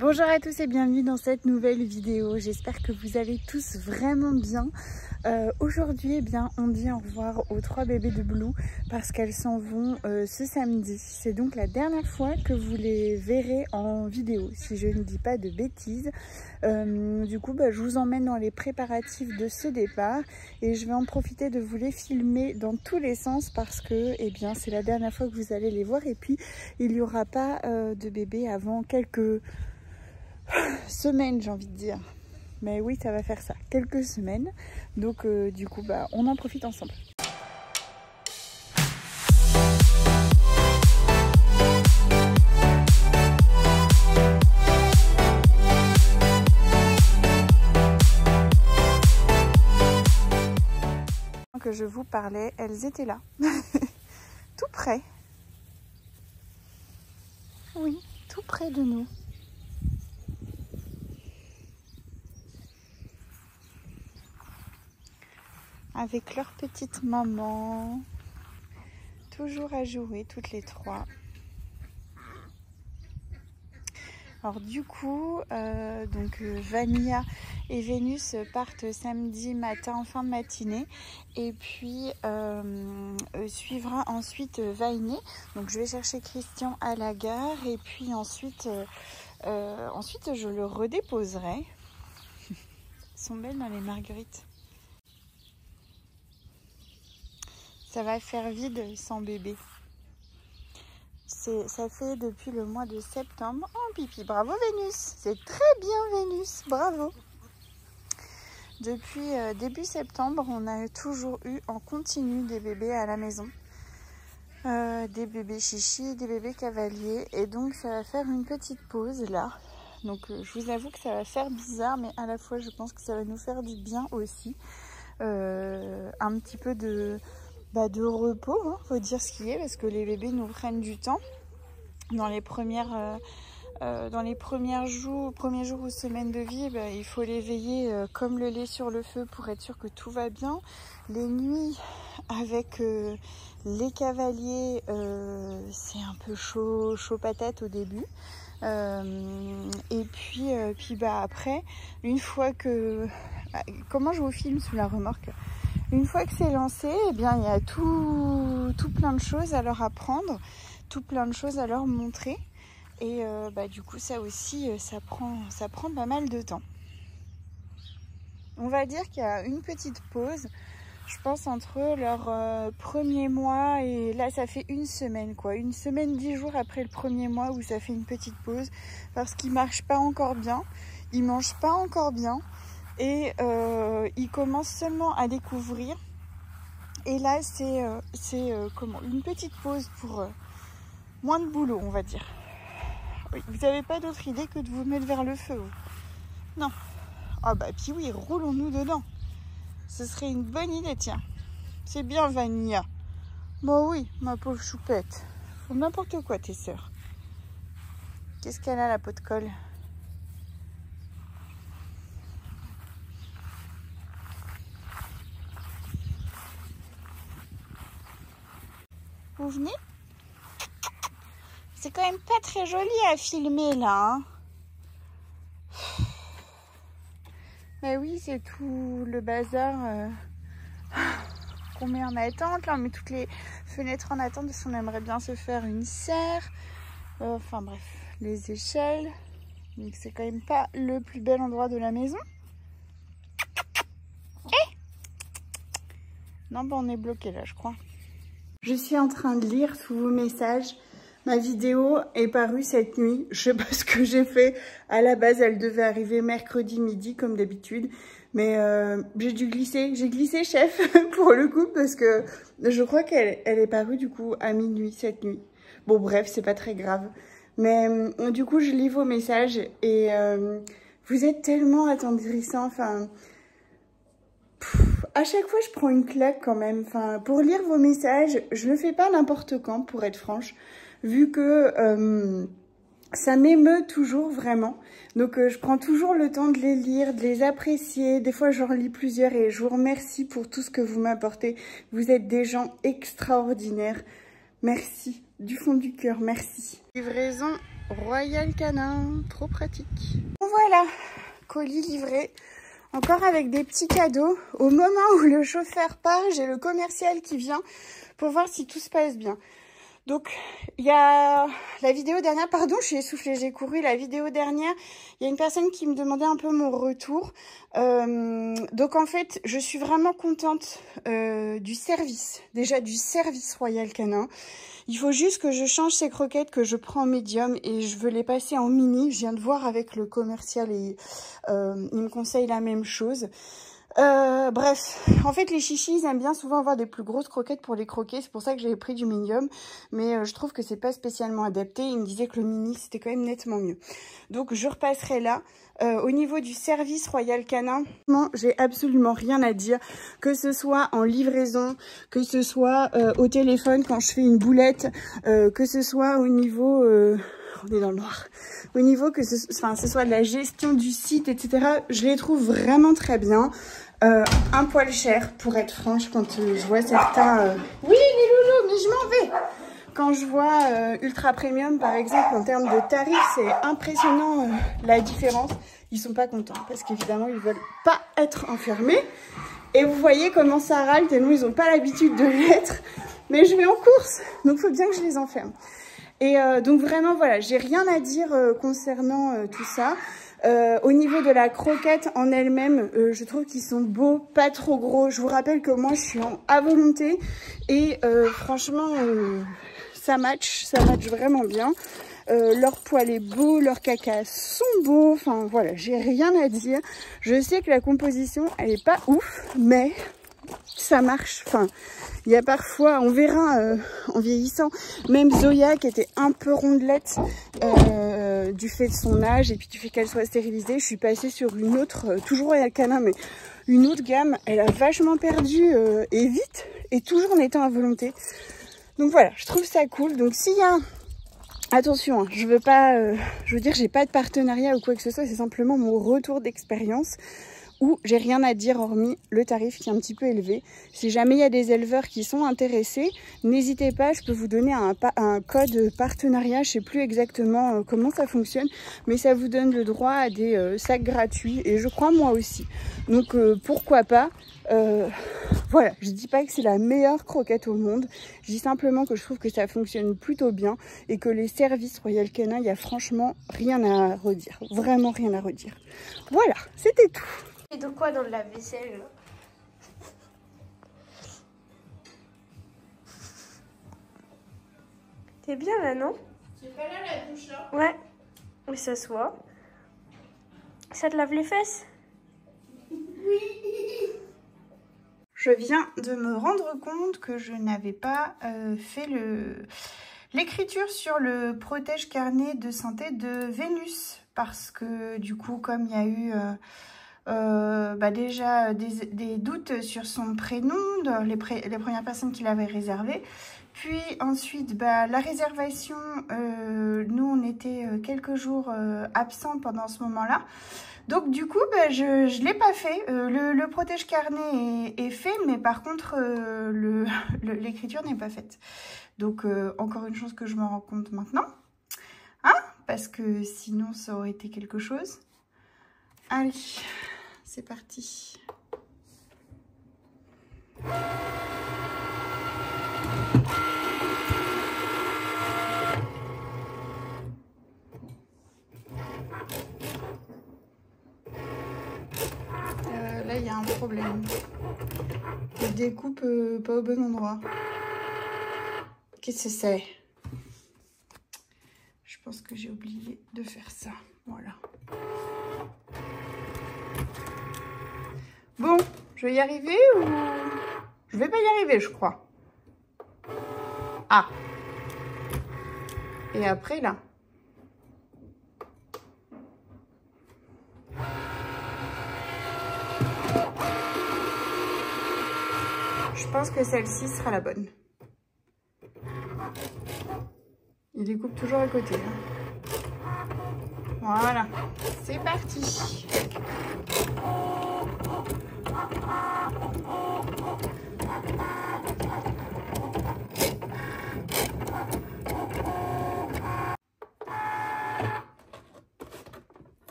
Bonjour à tous et bienvenue dans cette nouvelle vidéo. J'espère que vous allez tous vraiment bien. Euh, Aujourd'hui, eh bien, on dit au revoir aux trois bébés de Blue parce qu'elles s'en vont euh, ce samedi. C'est donc la dernière fois que vous les verrez en vidéo, si je ne dis pas de bêtises. Euh, du coup, bah, je vous emmène dans les préparatifs de ce départ et je vais en profiter de vous les filmer dans tous les sens parce que eh bien, c'est la dernière fois que vous allez les voir et puis il n'y aura pas de bébé avant quelques semaines, j'ai envie de dire. Mais oui, ça va faire ça, quelques semaines. Donc euh, du coup, bah, on en profite ensemble. que je vous parlais, elles étaient là, tout près. Oui, tout près de nous. Avec leur petite maman. Toujours à jouer toutes les trois. Alors du coup, euh, donc euh, Vanilla et Vénus partent samedi matin en fin de matinée et puis euh, suivra ensuite Vainé. Donc je vais chercher Christian à la gare et puis ensuite, ensuite je le redéposerai. Ils sont belles dans les marguerites. Ça va faire vide sans bébé. Ça fait depuis le mois de septembre. Oh pipi, bravo Vénus C'est très bien Vénus, bravo Depuis euh, début septembre, on a toujours eu en continu des bébés à la maison. Euh, des bébés chichis, des bébés cavaliers. Et donc ça va faire une petite pause là. Donc euh, je vous avoue que ça va faire bizarre, mais à la fois je pense que ça va nous faire du bien aussi. un petit peu de bah, de repos, hein, faut dire ce qui est, parce que les bébés nous prennent du temps. Dans les euh, euh, premiers jours ou semaines de vie, bah, il faut les veiller euh, comme le lait sur le feu pour être sûr que tout va bien. Les nuits avec les cavaliers, c'est un peu chaud, chaud patate au début. et puis, puis bah après, une fois que, bah, comment je vous filme sous la remorque? Une fois que c'est lancé, eh bien, il y a tout, plein de choses à leur apprendre, tout plein de choses à leur montrer. Et euh, bah, du coup, ça aussi, euh, ça prend, ça prend pas mal de temps. On va dire qu'il y a une petite pause, je pense, entre leur euh, premier mois et là, ça fait une semaine, quoi. Une semaine, dix jours après le premier mois où ça fait une petite pause parce qu'ils marchent pas encore bien, ils mangent pas encore bien et euh, il commence seulement à découvrir. Et là, c'est euh, euh, comment une petite pause pour moins de boulot, on va dire. vous n'avez pas d'autre idée que de vous mettre vers le feu Non. Ah bah puis oui, roulons-nous dedans. Ce serait une bonne idée, tiens. C'est bien, Vanilla. Bah oui, ma pauvre choupette. Faut n'importe quoi, tes sœurs. Qu'est-ce qu'elle a, la peau de colle? C'est quand même pas très joli à filmer là. Hein. Mais oui, c'est tout le bazar euh, qu'on met en attente. Là, on met toutes les fenêtres en attente parce qu'on aimerait bien se faire une serre. Euh, enfin bref, les échelles. Donc c'est quand même pas le plus bel endroit de la maison. Eh non, bah on est bloqué là, je crois. Je suis en train de lire tous vos messages. Ma vidéo est parue cette nuit. Je sais pas ce que j'ai fait. À la base, elle devait arriver mercredi midi, comme d'habitude. Mais euh, j'ai dû glisser. J'ai glissé, chef, pour le coup, parce que je crois qu'elle elle est parue, du coup, à minuit, cette nuit. Bon, bref, c'est pas très grave. Mais euh, du coup, je lis vos messages et euh, vous êtes tellement attendrissants. Enfin, à chaque fois, je prends une claque quand même. Enfin, pour lire vos messages, je ne le fais pas n'importe quand, pour être franche, vu que euh, ça m'émeut toujours vraiment. Donc, euh, je prends toujours le temps de les lire, de les apprécier. Des fois, j'en lis plusieurs et je vous remercie pour tout ce que vous m'apportez. Vous êtes des gens extraordinaires. Merci, du fond du cœur, merci. Livraison Royal Canin, trop pratique. Voilà, colis livré. Encore avec des petits cadeaux. Au moment où le chauffeur part, j'ai le commercial qui vient pour voir si tout se passe bien. Donc, il y a la vidéo dernière, pardon, je suis essoufflée, j'ai couru. La vidéo dernière, il y a une personne qui me demandait un peu mon retour. Euh, donc, en fait, je suis vraiment contente euh, du service, déjà du service Royal Canin. Il faut juste que je change ces croquettes que je prends en médium et je veux les passer en mini. Je viens de voir avec le commercial et euh, il me conseille la même chose. Euh, bref, en fait les chichis ils aiment bien souvent avoir des plus grosses croquettes pour les croquer, c'est pour ça que j'avais pris du medium, mais euh, je trouve que c'est pas spécialement adapté, il me disait que le mini c'était quand même nettement mieux. Donc je repasserai là. Euh, au niveau du service Royal Canin, j'ai absolument rien à dire, que ce soit en livraison, que ce soit au téléphone quand je fais une boulette, que ce soit au niveau on est dans le noir. Au niveau que ce soit de la gestion du site, etc., je les trouve vraiment très bien. Euh, un poil cher, pour être franche, quand euh, je vois certains... Euh, oui, les loulous, mais je m'en vais Quand je vois Ultra Premium, par exemple, en termes de tarifs, c'est impressionnant la différence. Ils sont pas contents, parce qu'évidemment, ils veulent pas être enfermés. Et vous voyez comment ça râle, tellement ils n'ont pas l'habitude de l'être. Mais je vais en course, donc faut bien que je les enferme. Et euh, donc vraiment, voilà, j'ai rien à dire euh, concernant euh, tout ça. Au niveau de la croquette en elle-même, je trouve qu'ils sont beaux, pas trop gros. Je vous rappelle que moi, je suis en à volonté. Et franchement, ça match, ça match vraiment bien. leur poil est beau, leurs cacas sont beaux. Enfin voilà, j'ai rien à dire. Je sais que la composition, elle est pas ouf, mais ça marche. Enfin, il y a parfois, on verra euh, en vieillissant, même Zoya qui était un peu rondelette euh, du fait de son âge et puis du fait qu'elle soit stérilisée, je suis passée sur une autre, euh, toujours à canin, mais une autre gamme. Elle a vachement perdu et vite et toujours en étant à volonté. Donc voilà, je trouve ça cool. Donc s'il y a Attention, hein, je veux pas, je veux dire, j'ai pas de partenariat ou quoi que ce soit, c'est simplement mon retour d'expérience où j'ai rien à dire hormis le tarif qui est un petit peu élevé. Si jamais il y a des éleveurs qui sont intéressés, n'hésitez pas, je peux vous donner un, un, code partenariat, je sais plus exactement euh, comment ça fonctionne, mais ça vous donne le droit à des euh, sacs gratuits et je crois moi aussi. Donc euh, pourquoi pas voilà, je dis pas que c'est la meilleure croquette au monde, je dis simplement que je trouve que ça fonctionne plutôt bien et que les services Royal Canin, il y a franchement rien à redire, vraiment rien à redire. Voilà, c'était tout. Et de quoi dans la vaisselle T'es bien là, non C'est pas là la douche là Ouais. Oui, ça se voit. Ça te lave les fesses Oui. Je viens de me rendre compte que je n'avais pas euh, fait le l'écriture sur le protège carnet de santé de Vénus parce que du coup comme il y a eu euh, euh, bah déjà des, doutes sur son prénom, les, les premières personnes qui l'avaient réservé. Puis ensuite, bah, la réservation, euh, nous on était euh, quelques jours absents pendant ce moment-là. Donc du coup, bah, je ne l'ai pas fait. le, protège carnet est, fait, mais par contre, l'écriture n'est pas faite. Donc encore une chose que je me rends compte maintenant. Hein Parce que sinon, ça aurait été quelque chose. Allez c'est parti. Euh, là, il y a un problème. Je découpe euh, pas au bon endroit. Qu'est-ce que c'est? Je pense que j'ai oublié de faire ça. Voilà. Je vais y arriver ou... Je vais pas y arriver, je crois. Ah. Et après, là. Je pense que celle-ci sera la bonne. Il découpe toujours à côté. Hein. Voilà, c'est parti.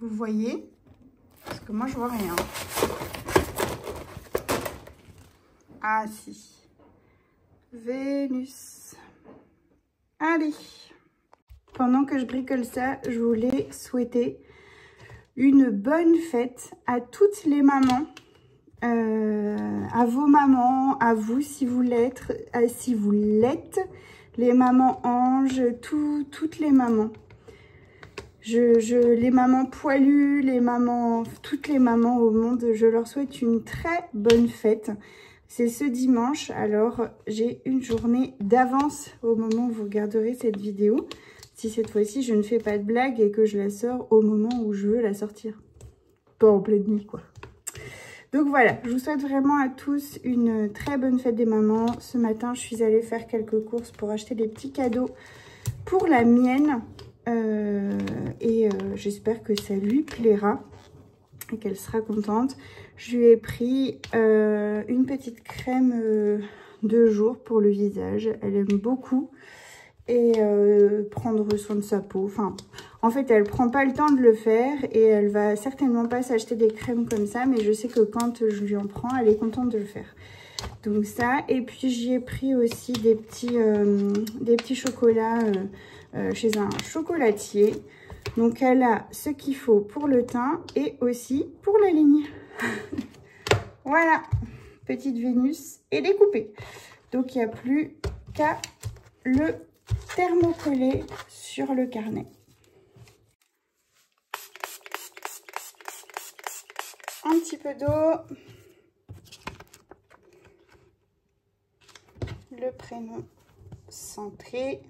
Vous voyez? Parce que moi, je vois rien. Ah, si. Vénus. Allez. Pendant que je bricole ça, je voulais souhaiter une bonne fête à toutes les mamans. Euh, à vos mamans, à vous si vous l'êtes, si vous l'êtes, les mamans anges, toutes les mamans. Je, les mamans poilues, les mamans, toutes les mamans au monde, je leur souhaite une très bonne fête. C'est ce dimanche, alors j'ai une journée d'avance au moment où vous regarderez cette vidéo. Cette fois-ci je ne fais pas de blague et que je la sors au moment où je veux la sortir. Pas en pleine nuit quoi. Donc voilà, je vous souhaite vraiment à tous une très bonne fête des mamans. Ce matin, je suis allée faire quelques courses pour acheter des petits cadeaux pour la mienne. Euh, et euh, j'espère que ça lui plaira et qu'elle sera contente. Je lui ai pris euh, une petite crème de jour pour le visage. Elle aime beaucoup et prendre soin de sa peau. Enfin, en fait, elle prend pas le temps de le faire et elle va certainement pas s'acheter des crèmes comme ça. Mais je sais que quand je lui en prends, elle est contente de le faire. Donc ça, et puis j'y ai pris aussi des petits, des petits chocolats euh, chez un chocolatier. Donc elle a ce qu'il faut pour le teint et aussi pour la ligne. voilà, petite Vénus et découpée. Donc il n'y a plus qu'à le thermocoller sur le carnet. Un petit peu d'eau. Le prénom centré.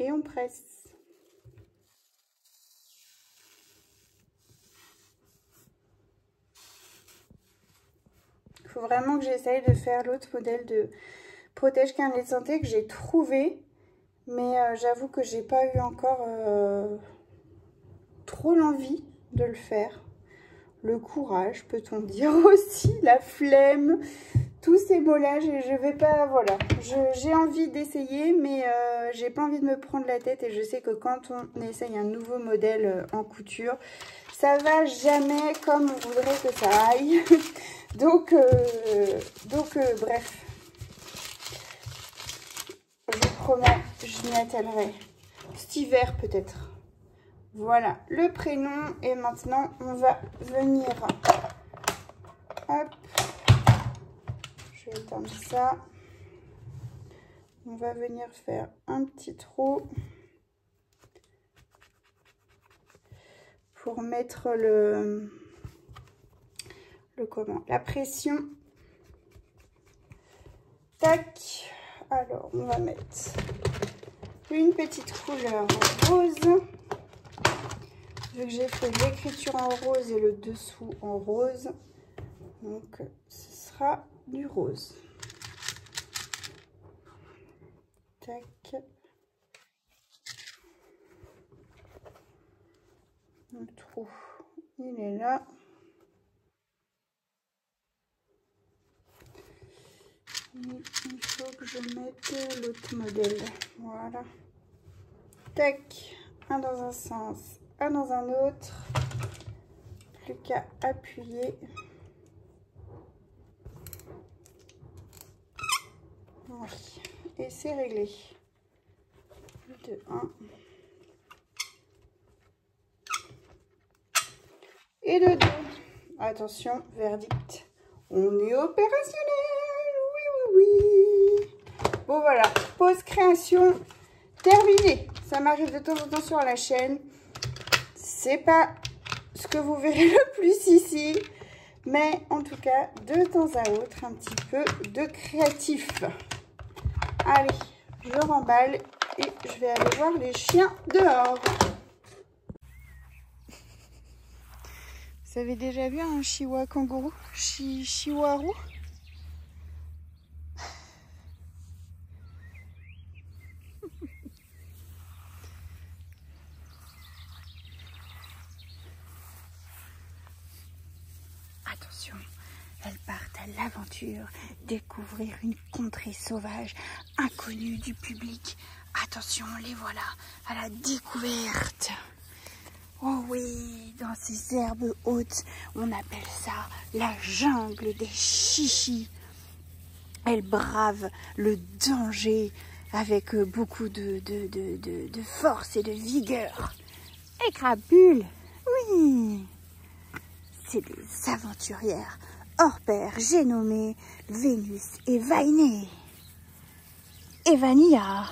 et on presse. Il faut vraiment que j'essaye de faire l'autre modèle de protège carnet de santé que j'ai trouvé. Mais euh, j'avoue que j'ai pas eu encore euh, trop l'envie de le faire. Le courage, peut-on dire aussi, la flemme tous ces mots-là, je, vais pas, voilà, j'ai envie d'essayer, mais euh, j'ai pas envie de me prendre la tête et je sais que quand on essaye un nouveau modèle en couture, ça va jamais comme on voudrait que ça aille. donc, euh, donc bref, je promets, je m'y attellerai. Cet hiver peut-être. Voilà le prénom et maintenant on va venir, hop, comme ça. On va venir faire un petit trou pour mettre le, comment la pression. Tac. Alors, on va mettre une petite couleur rose. Vu que j'ai fait l'écriture en rose et le dessous en rose, donc ce sera du rose. Tac. Le trou, il est là. Il faut que je mette l'autre modèle. Voilà. Tac. Un dans un sens, un dans un autre. Plus qu'à appuyer. Et c'est réglé. De 1. Et de 2. Attention, verdict. On est opérationnel. Bon, voilà. Pause création terminée. Ça m'arrive de temps en temps sur la chaîne. C'est pas ce que vous verrez le plus ici. Mais en tout cas, de temps à autre, un petit peu de créatif. Allez, je remballe et je vais aller voir les chiens dehors. Vous avez déjà vu un chihuahua kangourou? Chi Chihuahua elles partent découvrir une contrée sauvage, inconnue du public. Attention, les voilà à la découverte. Oh oui, dans ces herbes hautes, on appelle ça la jungle des chichis. Elles bravent le danger avec beaucoup de, force et de vigueur. Et oui, c'est des aventurières hors pair, j'ai nommé Vénus et Vainé. Et Vanilla.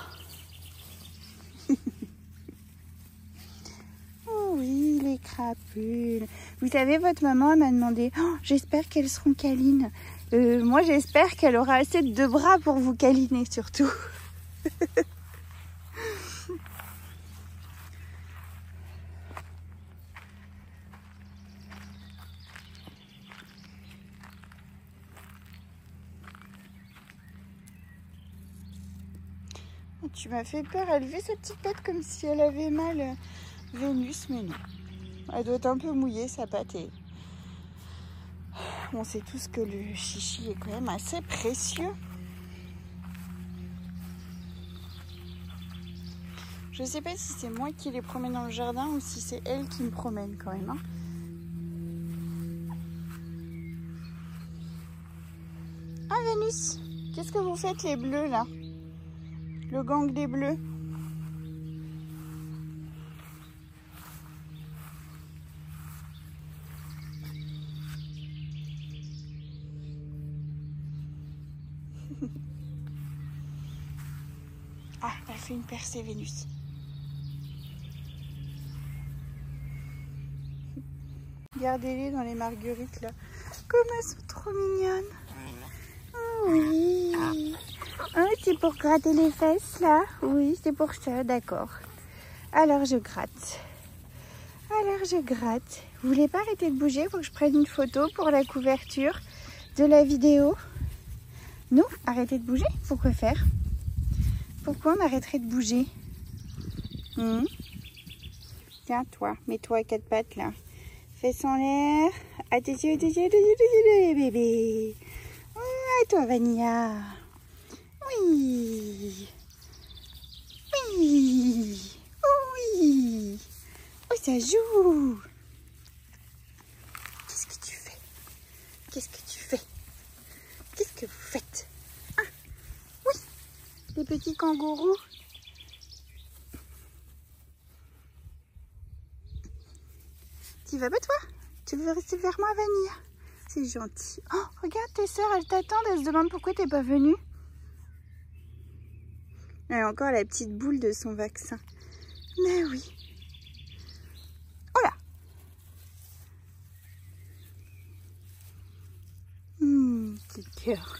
oh oui, les crapules. Vous savez, votre maman m'a demandé, oh, j'espère qu'elles seront câlines. Euh, moi, j'espère qu'elle aura assez de bras pour vous câliner, surtout. Tu m'as fait peur. Elle fait sa petite patte comme si elle avait mal euh, Vénus, mais non. Elle doit être un peu mouillée, sa patte. On sait tous que le chichi est quand même assez précieux. Je sais pas si c'est moi qui les promène dans le jardin ou si c'est elle qui me promène quand même. Hein. Ah Vénus, qu'est-ce que vous faites les bleus là? Le gang des bleus Ah, elle fait une percée Vénus. Regardez-les dans les marguerites là. Comme elles sont trop mignonnes. Oh, oui. Oh, c'est pour gratter les fesses là Oui, c'est pour ça, d'accord. Alors je gratte. Alors je gratte. Vous voulez pas arrêter de bouger? Faut que je prenne une photo pour la couverture de la vidéo? Non? Arrêtez de bouger? Pourquoi faire? Pourquoi on arrêterait de bouger? Hmm? Tiens, toi, mets-toi à quatre pattes là. Fesses en l'air. Attention, attention, attention, attention, bébé. Oh, toi, Vanilla. Oui. Oui. oui. Oh, ça joue. Qu'est-ce que tu fais? Qu'est-ce que tu fais? Qu'est-ce que vous faites? Ah, oui. Les petits kangourous. Tu vas pas toi? Tu veux rester vers moi, Vanilla C'est gentil. Oh, regarde tes soeurs, elles t'attendent, elles se demandent pourquoi t'es pas venue. Elle a encore la petite boule de son vaccin. Mais oui. Oh là Hum, petit cœur.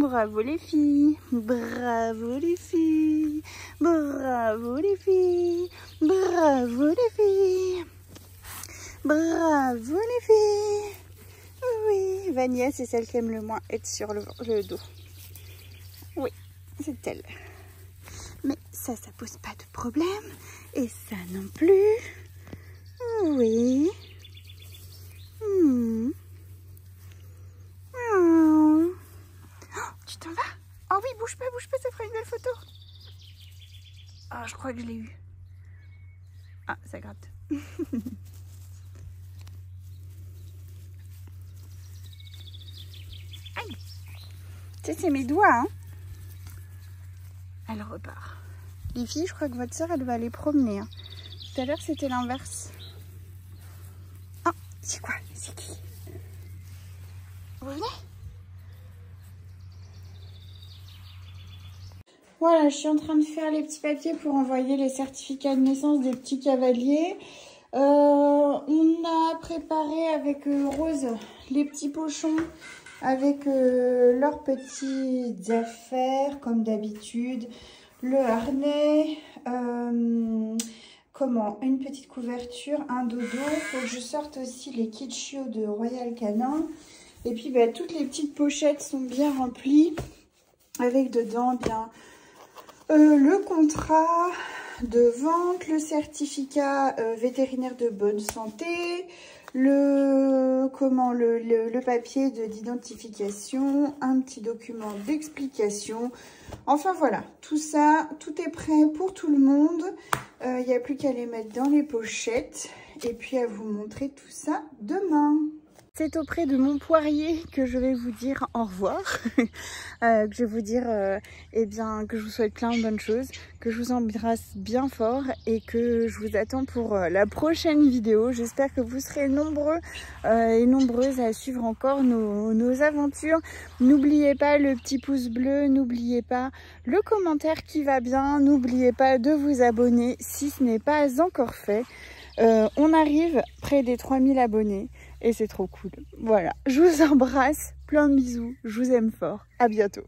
Bravo les filles, bravo les filles, bravo les filles, bravo les filles, bravo les filles. Oui, Vania, c'est celle qui aime le moins être sur le, dos. Oui, c'est elle. Mais ça, ça pose pas de problème. Et ça non plus. Oui. Hmm. Tu t'en vas? Oh oui, bouge pas, bouge pas, ça fera une belle photo. Ah, je crois que je l'ai eu. Ah, ça gratte. Tu sais, c'est mes doigts, hein Elle repart. Les filles, je crois que votre soeur, elle va aller promener. Hein. Tout à l'heure, c'était l'inverse. Oh, c'est quoi? C'est qui? Vous venez Voilà, je suis en train de faire les petits papiers pour envoyer les certificats de naissance des petits cavaliers. Euh, on a préparé avec euh, Rose les petits pochons avec euh, leurs petites affaires comme d'habitude. Le harnais, comment Une petite couverture, un dodo. Faut que je sorte aussi les kits chiots de Royal Canin. Et puis bah, toutes les petites pochettes sont bien remplies avec dedans bien euh, le contrat, de vente, le certificat euh, vétérinaire de bonne santé, le, comment, le, le, papier d'identification, un petit document d'explication. Enfin voilà, tout ça, tout est prêt pour tout le monde. Euh, il n'y a plus qu'à les mettre dans les pochettes et puis à vous montrer tout ça demain. C'est auprès de mon poirier que je vais vous dire au revoir, euh, que je vais vous dire euh, eh bien, que je vous souhaite plein de bonnes choses, que je vous embrasse bien fort et que je vous attends pour euh, la prochaine vidéo. J'espère que vous serez nombreux et nombreuses à suivre encore nos, nos aventures. N'oubliez pas le petit pouce bleu, n'oubliez pas le commentaire qui va bien, n'oubliez pas de vous abonner si ce n'est pas encore fait. on arrive près des 3000 abonnés et c'est trop cool. Voilà, je vous embrasse, plein de bisous, je vous aime fort, à bientôt.